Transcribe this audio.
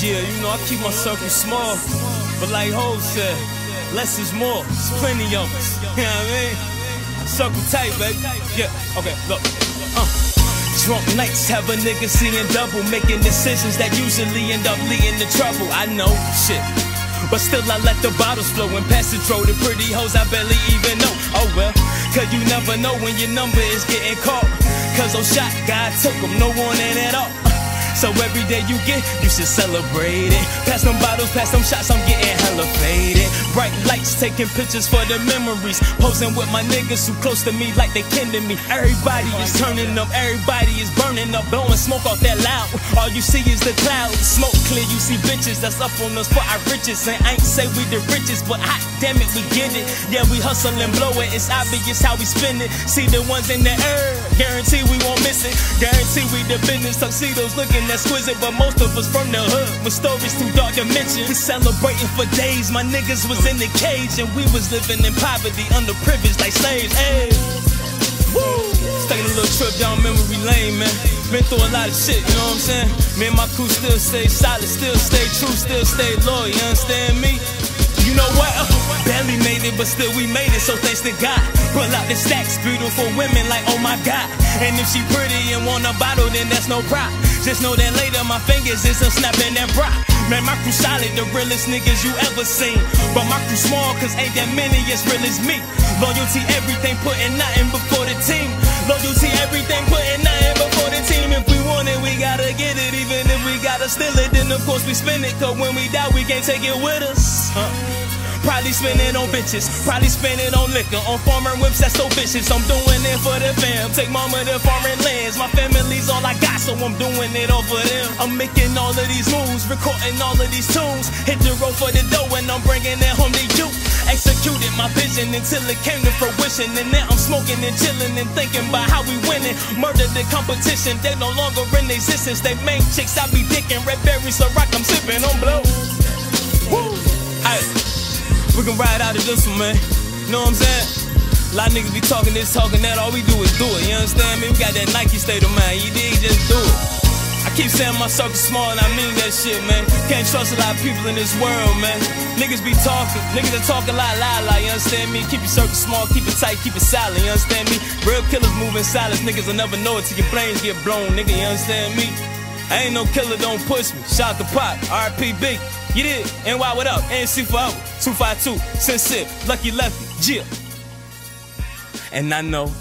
Yeah, you know, I keep my circle small. But like Ho said, less is more. There's plenty of us. You know what I mean? Circle tight, baby. Yeah, okay, look. Uh. Drunk nights have a nigga seeing double, making decisions that usually end up leading to trouble. I know, shit. But still, I let the bottles flow and pass it through the pretty hoes I barely even know. Oh well, cause you never know when your number is getting caught. Cause those shot God took them, no warning at all. So every day you get, you should celebrate it. Pass them bottles, pass them shots, I'm getting hella faded. Bright lights, taking pictures for the memories. Posing with my niggas who close to me like they kin to me. Everybody is turning up, everybody is burning up, blowing smoke off that loud. All you see is the clouds. Smoke clear, you see bitches that's up on us for our riches. And I ain't say we the richest, but hot damn it, we get it. Yeah, we hustle and blow it. It's obvious how we spend it. See the ones in the air, guarantee we won't miss it. Guarantee we the business. Tuxedos looking exquisite, but most of us from the hood with stories too dark. We celebrating for days. My niggas was in the cage and we was living in poverty, underprivileged like slaves. Hey, woo! Taking a little trip down memory lane, man. Been through a lot of shit, you know what I'm saying? Me and my crew still stay solid, still stay true, still stay loyal. You understand me? You know what? Barely made it, but still we made it, so thanks to God. Pull out the stacks, beautiful women like, oh my God. And if she pretty and want a bottle, then that's no problem. Just know that later my fingers is a snapping that rock. Man, my crew solid, the realest niggas you ever seen. But my crew small, cause ain't that many as real as me. Loyalty, everything, putting nothing before the team. Loyalty, everything, putting nothing before the team. If we want it, we gotta get it. Even if we gotta steal it, then of course we spend it. Cause when we die, we can't take it with us. Huh. Probably spend it on bitches, probably spend it on liquor, on foreign whips that's so vicious. I'm doing it for the fam, take mama to foreign lands. My family's all I got, so I'm doing it all for them. I'm making all of these moves, recording all of these tunes. Hit the road for the dough, and I'm bringing it home to you. Executed my vision until it came to fruition, and now I'm smoking and chilling and thinking about how we winning. Murdered the competition, they no longer in existence. They main chicks, I be dicking red berries, Ciroc, I'm sipping on blow. Woo! We can ride out of this one, man. Know what I'm saying? A lot of niggas be talking this, talking that. All we do is do it. You understand me? We got that Nike state of mind. You dig? Just do it. I keep saying my circle small and I mean that shit, man. Can't trust a lot of people in this world, man. Niggas be talking, niggas that talking a lot, lie, lie, you understand me? Keep your circle small, keep it tight, keep it silent, you understand me? Real killers move in silence, niggas will never know it till your brains get blown, nigga, you understand me? I ain't no killer, don't push me. Shout the pot, RP Big. You did. NY, what up? ANC forever. 252, Sin Lucky Lefty, Jill. And I know